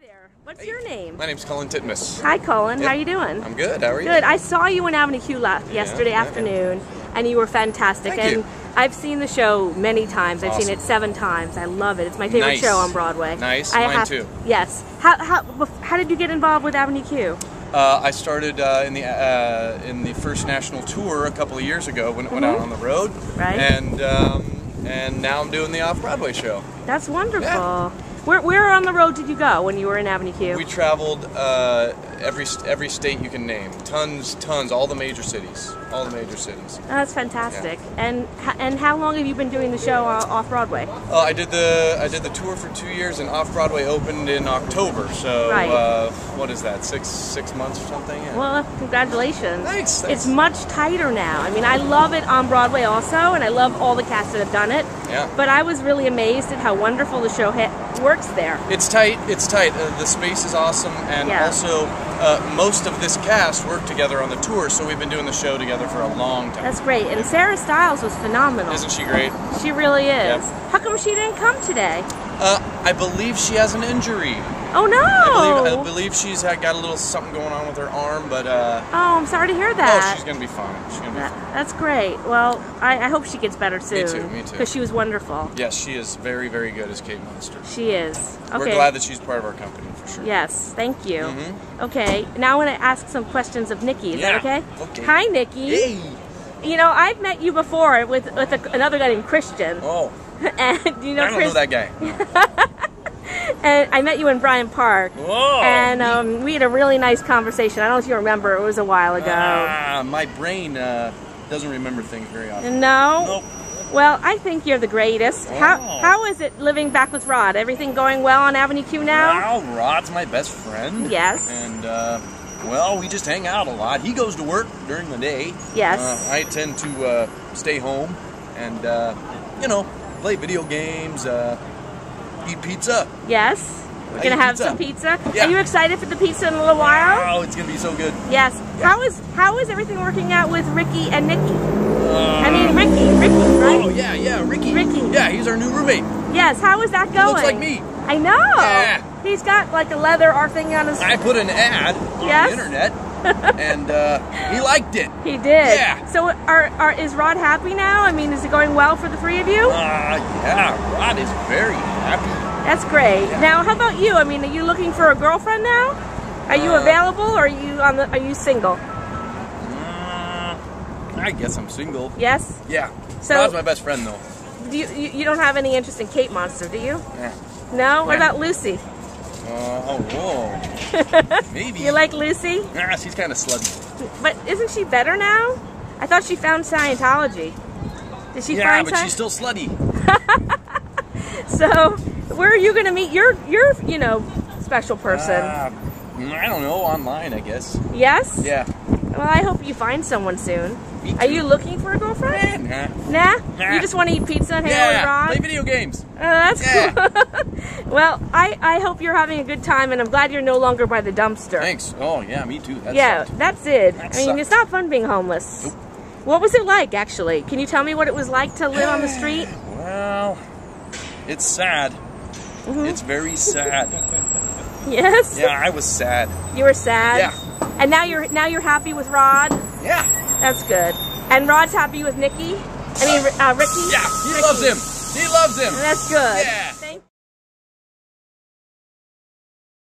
there. What's your name? My name's Cullen Titmas. Hi, Cullen. Yeah. How you doing? I'm good. How are you? Good. I saw you in Avenue Q la- yesterday yeah, afternoon, and you were fantastic. Thank and you. I've seen the show many times. I've seen it seven times. I love it. It's my favorite Nice. show on Broadway. Nice. I Mine have- too. Yes. How, how, how did you get involved with Avenue Q? Uh, I started uh, in the uh, in the first national tour a couple of years ago when it went out on the road. Right. And um, and now I'm doing the off Broadway show. That's wonderful. Yeah. Where, where on the road did you go when you were in Avenue Q? We traveled uh, every every state you can name, tons, tons, all the major cities, all the major cities. Oh, that's fantastic. And and how long have you been doing the show uh, off Broadway? Uh, I did the I did the tour for two years, and off Broadway opened in October. So Right. uh, what is that? Six six months or something? Yeah. Well, congratulations. Thanks, It's much tighter now. I mean, I love it on Broadway also, and I love all the cast that have done it. Yeah. But I was really amazed at how wonderful the show ha- works there. It's tight. It's tight. Uh, the space is awesome, and Yeah. also uh, most of this cast worked together on the tour, so we've been doing the show together for a long time. That's great. And Sarah Stiles was phenomenal. Isn't she great? She really is. Yep. How come she didn't come today? Uh, I believe she has an injury. Oh no! I believe, I believe she's had, got a little something going on with her arm, but uh, oh, I'm sorry to hear oh, that. she's gonna be fine. She's gonna be That- fine. that's great. Well, I, I hope she gets better soon. Me too, me too. Because she was wonderful. Yes, she is very, very good as Kate Monster. She is. Okay. We're glad that she's part of our company for sure. Yes, thank you. Mhm. Okay, now I want to ask some questions of Nicky. Is that okay? okay. Hi, Nicky. Yay! You know, I've met you before with with a, another guy named Christian, Oh, and you know, I don't Chris, know that guy. No. and I met you in Bryant Park, Whoa! and um, we had a really nice conversation. I don't know if you remember; it was a while ago. Ah, my brain uh, doesn't remember things very often. no. Nope. Well, I think you're the greatest. How Oh. how is it living back with Rod? Everything going well on Avenue Q now? Well, Rod's my best friend. Yes. And, uh, well, we just hang out a lot. He goes to work during the day. Yes. Uh, I tend to uh, stay home and, uh, you know, play video games, uh, eat pizza. Yes. We're I gonna have pizza. some pizza. Yeah. Are you excited for the pizza in a little while? Oh, it's going to be so good. Yes. How is how is everything working out with Ricky and Nicky? Uh, I mean Ricky, Ricky, right? Oh, yeah, yeah, Ricky. Ricky. Yeah, he's our new roommate. Yes. How is that going? looks like me. I know. Yeah. He's got like a leather R thing on his. I put an ad on Yes. the internet, and uh, he liked it. He did. Yeah. So are, are is Rod happy now? I mean, is it going well for the three of you? Uh, yeah, Rod is very happy. That's great. Now, how about you? I mean, are you looking for a girlfriend now? Are you Uh, available, or are you on the? Are you single? Uh, I guess I'm single. Yes. Yeah. So- Rod's my best friend, though. Do you, you you don't have any interest in Kate Monster, do you? Yeah. No. What Yeah. about Lucy? Uh, oh, whoa. Maybe. You like Lucy? Ah, she's kind of slutty. But isn't she better now? I thought she found Scientology. Did she Yeah, find but Sci- she's still slutty. So, where are you going to meet your your you know special person? Uh, I don't know. Online, I guess. yes. Yeah. Well, I hope you find someone soon. Are you looking for a girlfriend? Nah. Nah. You just want to eat pizza and hang out with. Rod? Play video games. Oh, that's Yeah. cool. well, I, I hope you're having a good time, and I'm glad you're no longer by the dumpster. Thanks. Oh, yeah, me too. That yeah, sucked. that's it. That I mean, sucked. it's not fun being homeless. Nope. What was it like, actually? Can you tell me what it was like to live on the street? Well, it's sad. Mm-hmm. It's very sad. Yes. Yeah, I was sad. You were sad. Yeah. And now you're now you're happy with Rod. Yeah. That's good. And Rod's happy with Nicky. I mean, uh, Ricky. Yeah, he Ricky. loves him. He loves him. That's good. Yeah.